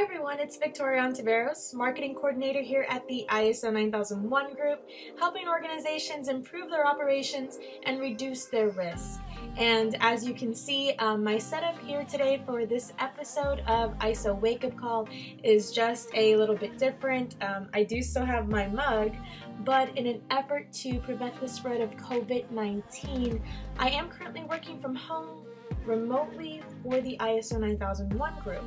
Hi everyone, it's Victoria Ontiveros, Marketing Coordinator here at the ISO 9001 Group, helping organizations improve their operations and reduce their risk. And as you can see, um, my setup here today for this episode of ISO Wake Up Call is just a little bit different. Um, I do still have my mug, but in an effort to prevent the spread of COVID-19, I am currently working from home remotely for the ISO 9001 group.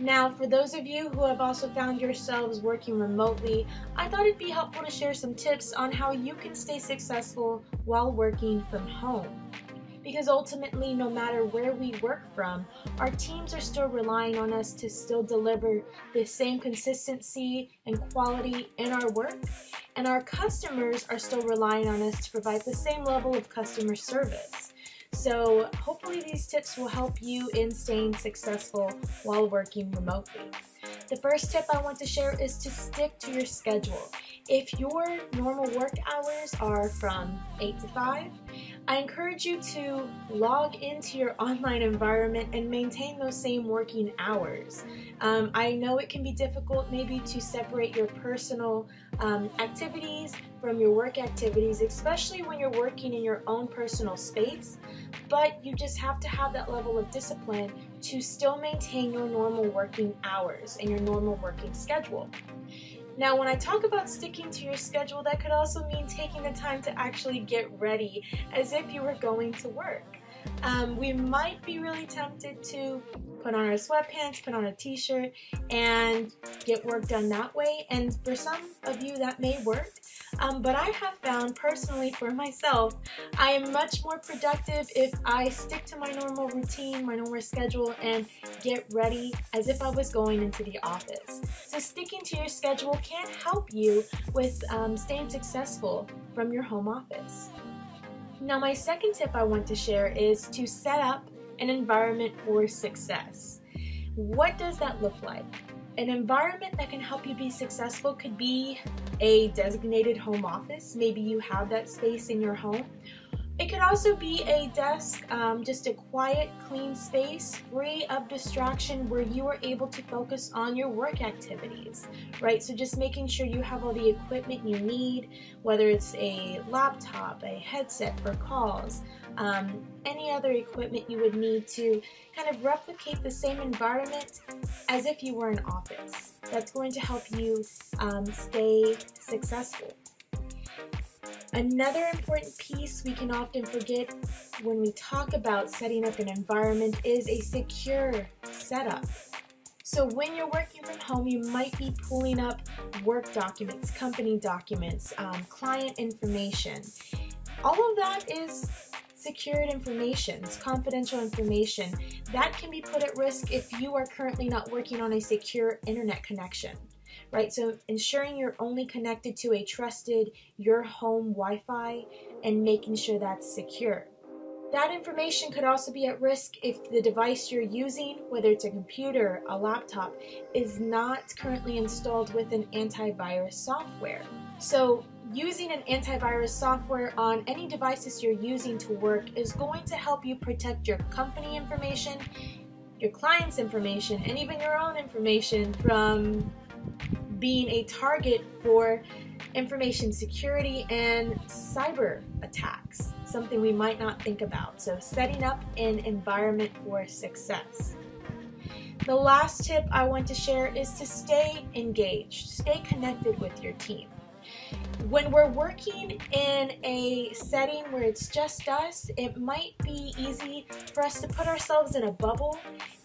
Now, for those of you who have also found yourselves working remotely, I thought it'd be helpful to share some tips on how you can stay successful while working from home. Because ultimately, no matter where we work from, our teams are still relying on us to still deliver the same consistency and quality in our work, and our customers are still relying on us to provide the same level of customer service. So hopefully these tips will help you in staying successful while working remotely. The first tip I want to share is to stick to your schedule. If your normal work hours are from 8 to 5, I encourage you to log into your online environment and maintain those same working hours. Um, I know it can be difficult maybe to separate your personal um, activities from your work activities, especially when you're working in your own personal space, but you just have to have that level of discipline to still maintain your normal working hours and your normal working schedule. Now, when I talk about sticking to your schedule, that could also mean taking the time to actually get ready as if you were going to work. Um, we might be really tempted to put on our sweatpants, put on a t-shirt, and get work done that way. And for some of you, that may work. Um, but I have found personally for myself, I am much more productive if I stick to my normal routine, my normal schedule, and get ready as if I was going into the office. So sticking to your schedule can help you with um, staying successful from your home office. Now my second tip I want to share is to set up an environment for success. What does that look like? An environment that can help you be successful could be a designated home office. Maybe you have that space in your home. It could also be a desk, um, just a quiet, clean space, free of distraction where you are able to focus on your work activities, right? So just making sure you have all the equipment you need, whether it's a laptop, a headset for calls, um, any other equipment you would need to kind of replicate the same environment as if you were in office. That's going to help you um, stay successful. Another important piece we can often forget when we talk about setting up an environment is a secure setup. So when you're working from home, you might be pulling up work documents, company documents, um, client information. All of that is secured information, confidential information. That can be put at risk if you are currently not working on a secure internet connection right? So ensuring you're only connected to a trusted your home Wi-Fi and making sure that's secure. That information could also be at risk if the device you're using, whether it's a computer, a laptop, is not currently installed with an antivirus software. So using an antivirus software on any devices you're using to work is going to help you protect your company information, your client's information, and even your own information from being a target for information security and cyber attacks, something we might not think about. So setting up an environment for success. The last tip I want to share is to stay engaged, stay connected with your team. When we're working in a setting where it's just us, it might be easy for us to put ourselves in a bubble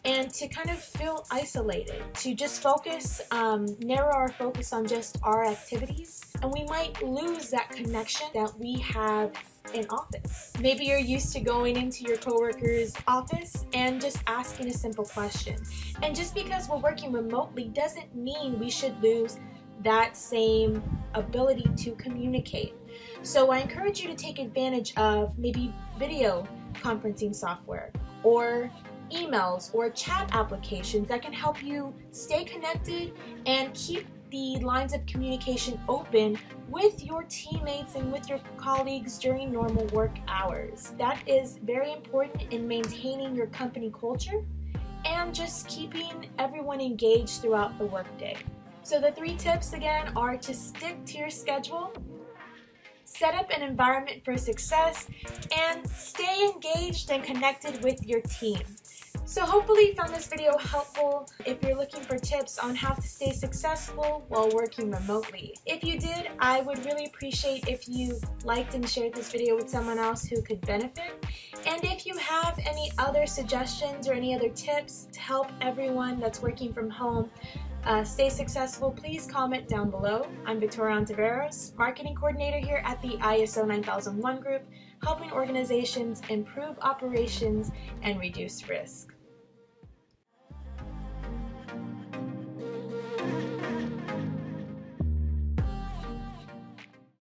and to kind of feel isolated, to just focus, um, narrow our focus on just our activities, and we might lose that connection that we have in office. Maybe you're used to going into your coworker's office and just asking a simple question. And just because we're working remotely doesn't mean we should lose that same ability to communicate. So I encourage you to take advantage of maybe video conferencing software or emails or chat applications that can help you stay connected and keep the lines of communication open with your teammates and with your colleagues during normal work hours. That is very important in maintaining your company culture and just keeping everyone engaged throughout the workday. So the three tips again are to stick to your schedule, set up an environment for success, and stay engaged and connected with your team. So hopefully you found this video helpful if you're looking for tips on how to stay successful while working remotely. If you did, I would really appreciate if you liked and shared this video with someone else who could benefit. And if you have any other suggestions or any other tips to help everyone that's working from home uh, stay successful, please comment down below. I'm Victoria Ontiveros, Marketing Coordinator here at the ISO 9001 Group, helping organizations improve operations and reduce risk.